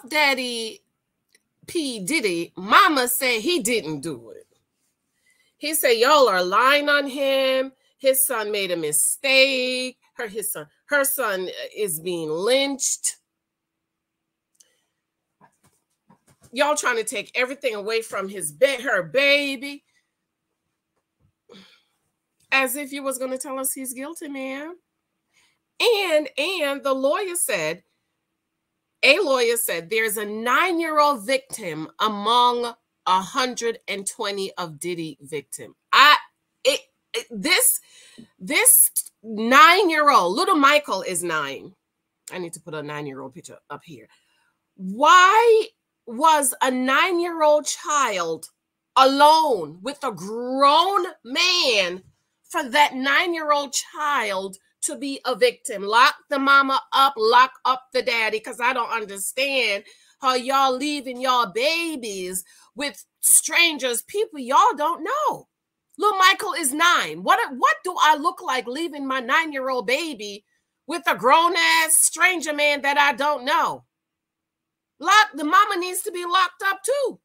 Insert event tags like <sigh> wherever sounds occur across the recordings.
Puff Daddy P. Diddy, Mama said he didn't do it. He said, Y'all are lying on him. His son made a mistake. Her, his son, her son is being lynched. Y'all trying to take everything away from his her baby. As if you was going to tell us he's guilty, man. And and the lawyer said, a lawyer said there's a nine-year-old victim among 120 of Diddy victim. I it, it this this nine-year-old little Michael is nine. I need to put a nine-year-old picture up here. Why was a nine-year-old child alone with a grown man for that nine-year-old child to be a victim. Lock the mama up, lock up the daddy, because I don't understand how y'all leaving y'all babies with strangers, people y'all don't know. Little Michael is nine. What, what do I look like leaving my nine year old baby with a grown ass stranger man that I don't know? Lock the mama needs to be locked up too.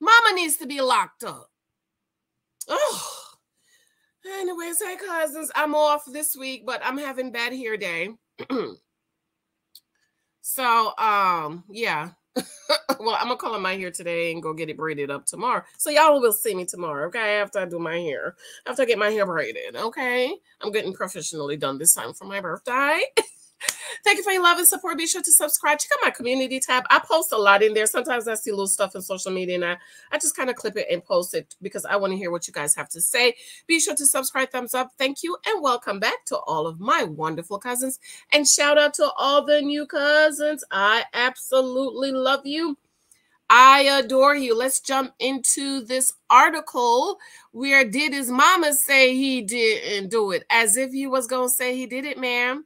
Mama needs to be locked up. Oh. Anyways, hey cousins, I'm off this week, but I'm having bad hair day. <clears throat> so um yeah. <laughs> well, I'm gonna color my hair today and go get it braided up tomorrow. So y'all will see me tomorrow, okay? After I do my hair, after I get my hair braided, okay? I'm getting professionally done this time for my birthday. <laughs> Thank you for your love and support. Be sure to subscribe. Check out my community tab. I post a lot in there. Sometimes I see little stuff in social media and I, I just kind of clip it and post it because I want to hear what you guys have to say. Be sure to subscribe, thumbs up. Thank you, and welcome back to all of my wonderful cousins. And shout out to all the new cousins. I absolutely love you. I adore you. Let's jump into this article where did his mama say he didn't do it? As if he was gonna say he did it, ma'am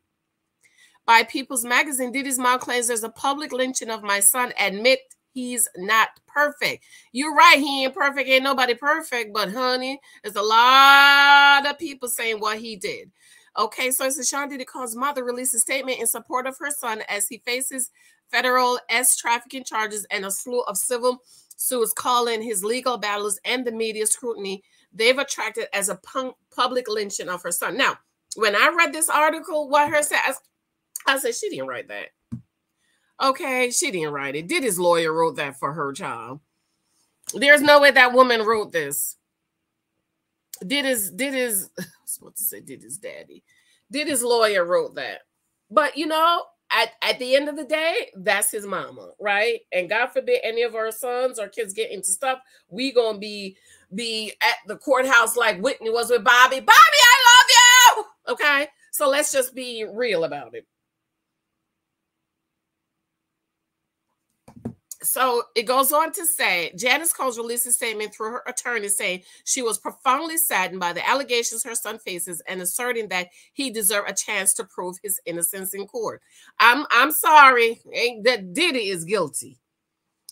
by People's Magazine, Diddy's mom claims there's a public lynching of my son. Admit he's not perfect. You're right, he ain't perfect. Ain't nobody perfect, but honey, there's a lot of people saying what he did. Okay, so Sean Diddy Combs' mother released a statement in support of her son as he faces federal S trafficking charges and a slew of civil suits calling his legal battles and the media scrutiny they've attracted as a public lynching of her son. Now, when I read this article, what her says, I said, she didn't write that. Okay, she didn't write it. Did his lawyer wrote that for her child? There's no way that woman wrote this. Did his did his <laughs> I was supposed to say did his daddy? Did his lawyer wrote that? But you know, at, at the end of the day, that's his mama, right? And God forbid any of our sons or kids get into stuff, we gonna be be at the courthouse like Whitney was with Bobby. Bobby, I love you. Okay, so let's just be real about it. So it goes on to say Janice Combs released a statement through her attorney saying she was profoundly saddened by the allegations her son faces and asserting that he deserved a chance to prove his innocence in court. I'm I'm sorry that Diddy is guilty.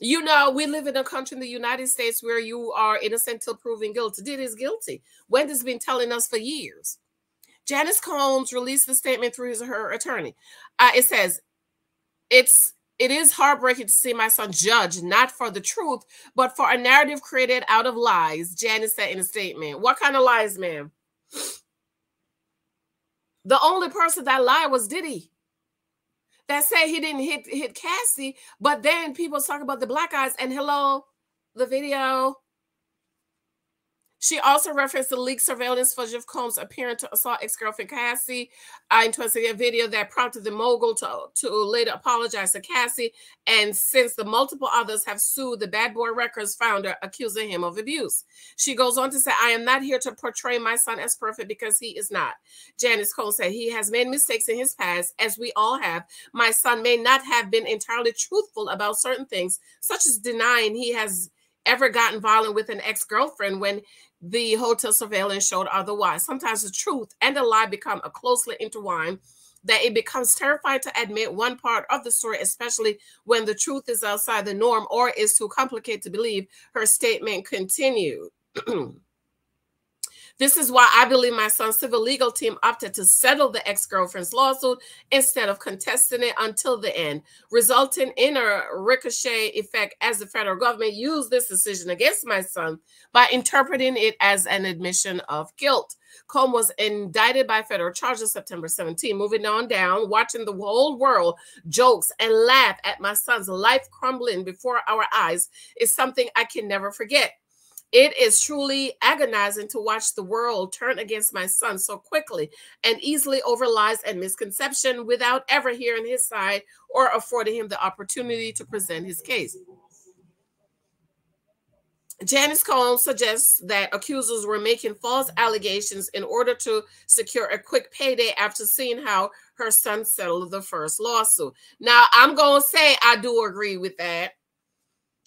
You know, we live in a country in the United States where you are innocent till proven guilty. Diddy is guilty. Wendy's been telling us for years. Janice Combs released the statement through his, her attorney. Uh, it says, it's it is heartbreaking to see my son judged not for the truth, but for a narrative created out of lies, Janice said in a statement. What kind of lies, ma'am? The only person that lied was Diddy. That said he didn't hit hit Cassie, but then people talk about the black eyes and hello, the video she also referenced the leaked surveillance footage of Combs appearing to assault ex-girlfriend Cassie uh, in a video that prompted the mogul to, to later apologize to Cassie. And since the multiple others have sued the Bad Boy Records founder, accusing him of abuse. She goes on to say, I am not here to portray my son as perfect because he is not. Janice Cole said, he has made mistakes in his past, as we all have. My son may not have been entirely truthful about certain things, such as denying he has ever gotten violent with an ex-girlfriend when the hotel surveillance showed otherwise. Sometimes the truth and the lie become a closely intertwined that it becomes terrifying to admit one part of the story, especially when the truth is outside the norm or is too complicated to believe, her statement continued. <clears throat> This is why I believe my son's civil legal team opted to settle the ex girlfriend's lawsuit instead of contesting it until the end, resulting in a ricochet effect as the federal government used this decision against my son by interpreting it as an admission of guilt. Combs was indicted by federal charges September 17. Moving on down, watching the whole world jokes and laugh at my son's life crumbling before our eyes is something I can never forget. It is truly agonizing to watch the world turn against my son so quickly and easily over lies and misconception without ever hearing his side or affording him the opportunity to present his case. Janice Combs suggests that accusers were making false allegations in order to secure a quick payday after seeing how her son settled the first lawsuit. Now, I'm going to say I do agree with that.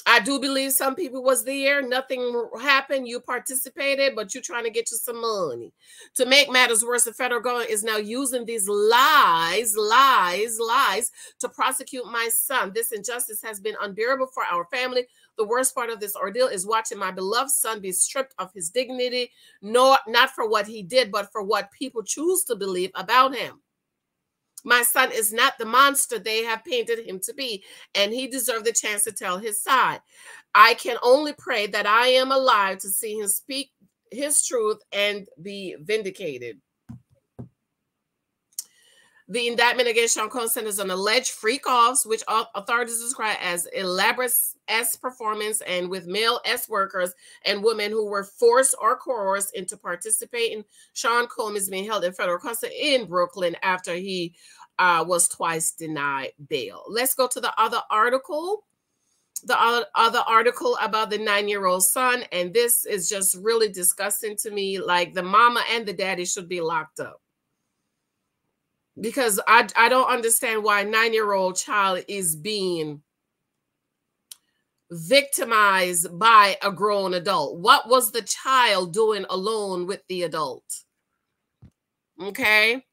I do believe some people was there. Nothing happened. You participated, but you're trying to get you some money. To make matters worse, the federal government is now using these lies, lies, lies to prosecute my son. This injustice has been unbearable for our family. The worst part of this ordeal is watching my beloved son be stripped of his dignity, not, not for what he did, but for what people choose to believe about him. My son is not the monster they have painted him to be, and he deserved the chance to tell his side. I can only pray that I am alive to see him speak his truth and be vindicated. The indictment against Sean Combs is an alleged freak offs, which authorities describe as elaborate S performance and with male S workers and women who were forced or coerced into participating. Sean Combs is being held in federal custody in Brooklyn after he uh, was twice denied bail. Let's go to the other article. The other article about the nine year old son. And this is just really disgusting to me. Like the mama and the daddy should be locked up because I I don't understand why a nine year old child is being victimized by a grown adult. What was the child doing alone with the adult? Okay.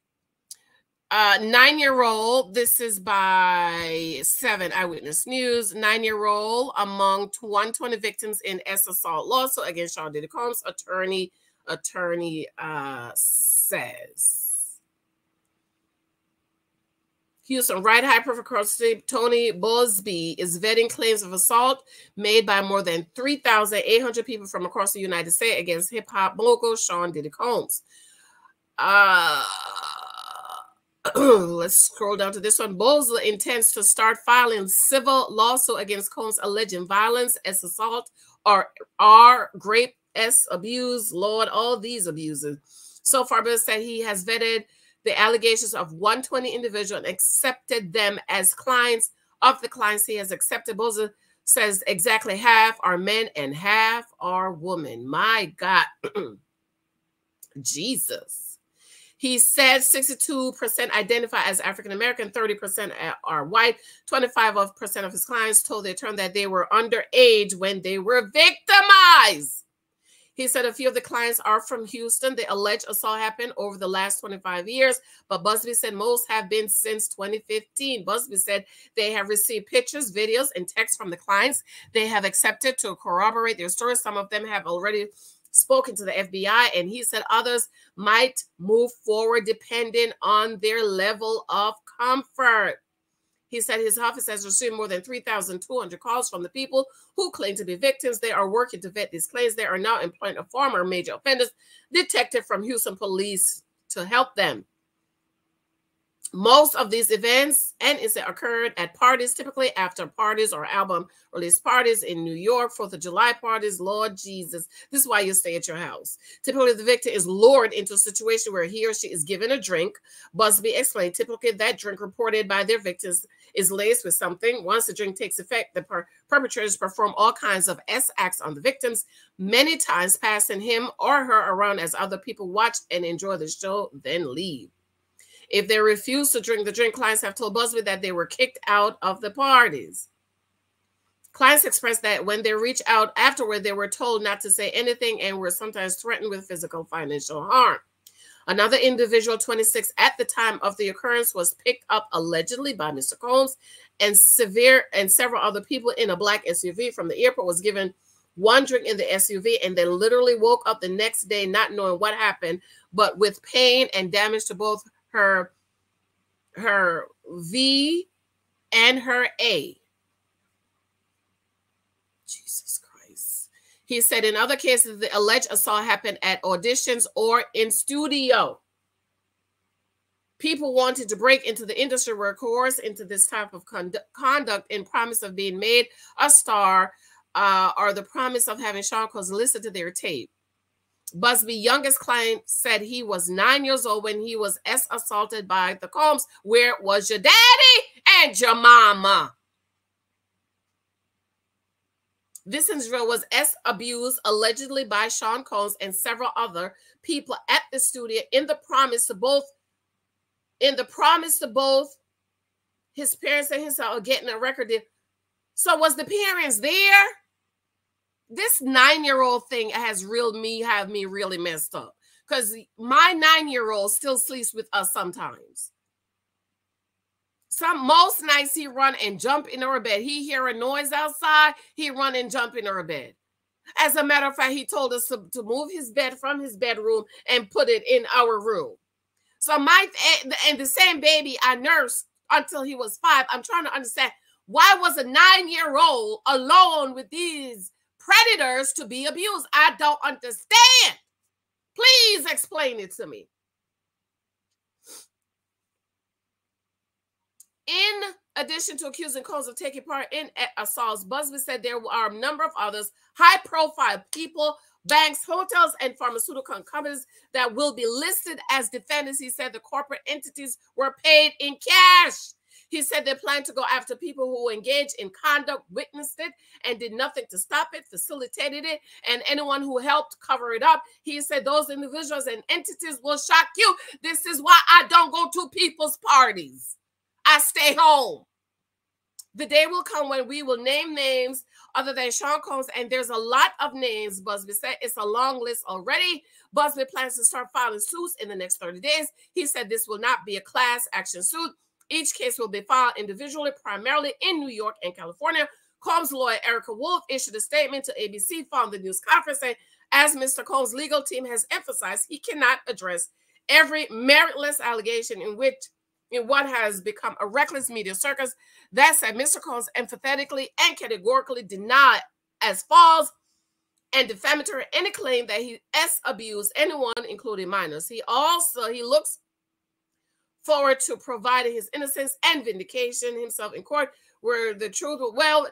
Uh, nine year old, this is by seven eyewitness news. Nine year old among 120 victims in S assault lawsuit against Sean Diddy Combs, attorney, attorney uh, says. Houston Right High Prosecutor Tony Buzbee is vetting claims of assault made by more than 3,800 people from across the United States against hip hop mogul Sean Diddy Combs. Uh, <clears throat> let's scroll down to this one. Bowles intends to start filing civil lawsuit against Combs alleging violence as assault or R rape S abuse, Lord, all these abuses. So far, Bill said he has vetted the allegations of 120 individuals and accepted them as clients. Of the clients he has accepted, Boza says exactly half are men and half are women. My God. <clears throat> Jesus. He said 62% identify as African American, 30% are white. 25% of his clients told the attorney that they were underage when they were victimized. He said a few of the clients are from Houston. The alleged assault happened over the last 25 years, but Buzbee said most have been since 2015. Buzbee said they have received pictures, videos, and texts from the clients. They have accepted to corroborate their stories. Some of them have already spoken to the FBI, and he said others might move forward depending on their level of comfort. He said his office has received more than 3,200 calls from the people who claim to be victims. They are working to vet these claims. They are now employing a former major offenders detective from Houston Police to help them. Most of these events and incidents occurred at parties, typically after parties or album release parties in New York, Fourth of July parties. Lord Jesus, this is why you stay at your house. Typically, the victim is lured into a situation where he or she is given a drink. Buzbee explained, typically that drink reported by their victims is laced with something. Once the drink takes effect, the per perpetrators perform all kinds of S acts on the victims, many times passing him or her around as other people watch and enjoy the show, then leave. If they refuse to drink the drink, clients have told Buzbee that they were kicked out of the parties. Clients expressed that when they reached out afterward, they were told not to say anything and were sometimes threatened with physical financial harm. Another individual, 26 at the time of the occurrence, was picked up allegedly by Mr. Combs, and severe and several other people in a black SUV from the airport was given one drink in the SUV and then literally woke up the next day not knowing what happened, but with pain and damage to both her her V and her A. Jesus Christ. He said in other cases, the alleged assault happened at auditions or in studio. People wanted to break into the industry were coerced into this type of conduct in promise of being made a star uh, or the promise of having Sean Combs listen to their tape. Buzbee' youngest client said he was nine years old when he was S assaulted by the Combs. Where was your daddy and your mama? Vicensville was S abused allegedly by Sean Combs and several other people at the studio in the promise to both in the promise to both his parents and himself getting a record deal. So was the parents there? This nine-year-old thing has real me have me really messed up because my nine-year-old still sleeps with us sometimes. Some most nights he run and jump in her bed. He hear a noise outside, he run and jump in her bed. As a matter of fact, he told us to, to move his bed from his bedroom and put it in our room. So my and the same baby I nursed until he was five. I'm trying to understand why was a nine-year-old alone with these predators to be abused? I don't understand. Please explain it to me. In addition to accusing Combs of taking part in assaults, Buzbee said there are a number of others high profile people, banks, hotels, and pharmaceutical companies that will be listed as defendants. He said the corporate entities were paid in cash. He said they plan to go after people who engaged in conduct, witnessed it, and did nothing to stop it, facilitated it, and anyone who helped cover it up. He said those individuals and entities will shock you. This is why I don't go to people's parties. I stay home. The day will come when we will name names other than Sean Combs, and there's a lot of names. Buzbee said it's a long list already. Buzbee plans to start filing suits in the next 30 days. He said this will not be a class action suit. Each case will be filed individually, primarily in New York and California. Combs lawyer Erica Wolff issued a statement to ABC following the news conference saying, as Mr. Combs' legal team has emphasized, he cannot address every meritless allegation in which in what has become a reckless media circus. That said, Mr. Combs emphatically and categorically denied as false and defamatory any claim that he s abused anyone, including minors. He also he looks forward to providing his innocence and vindication himself in court. Where the truth well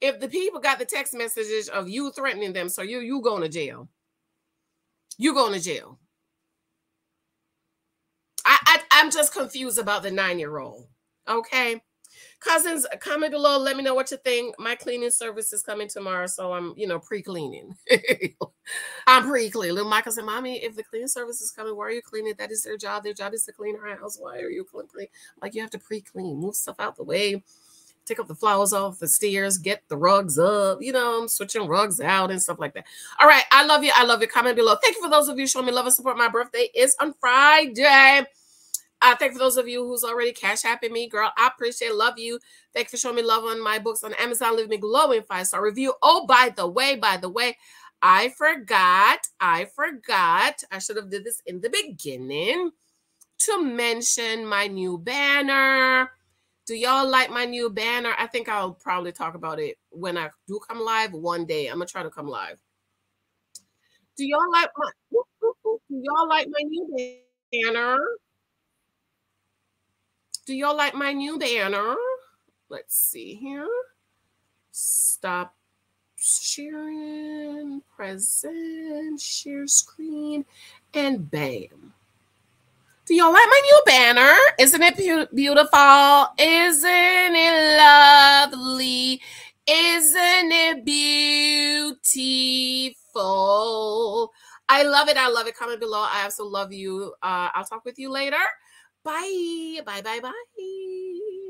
if the people got the text messages of you threatening them so you you going to jail. You going to jail. I, I i'm just confused about the nine year old okay cousins comment below. Let me know what you think. My cleaning service is coming tomorrow so i'm you know pre-cleaning. <laughs> I'm pre-cleaning. Little michael said mommy if the cleaning service is coming why are you cleaning? That is their job. Their job is to clean her house. Why are you cleaning like you have to pre-clean. Move stuff out the way. Take up the flowers off the stairs. Get the rugs up. You know i'm switching rugs out and stuff like that. All right. I love you. I love you. Comment below. Thank you for those of you showing me love and support. My birthday is on friday uh, thank for those of you who's already cash apping me, girl. I appreciate, love you. Thank you for showing me love on my books on Amazon. Leave me glowing five star review. Oh, by the way, by the way, I forgot, I forgot. I should have did this in the beginning to mention my new banner. Do y'all like my new banner? I think I'll probably talk about it when I do come live one day. I'm gonna try to come live. Do y'all like my <laughs> do y'all like my new banner? Do y'all like my new banner? Let's see here. Stop sharing, present, share screen, and bam. Do y'all like my new banner? Isn't it be- beautiful? Isn't it lovely? Isn't it beautiful? I love it. I love it. Comment below. I also love you. Uh, I'll talk with you later. Bye. Bye, bye, bye.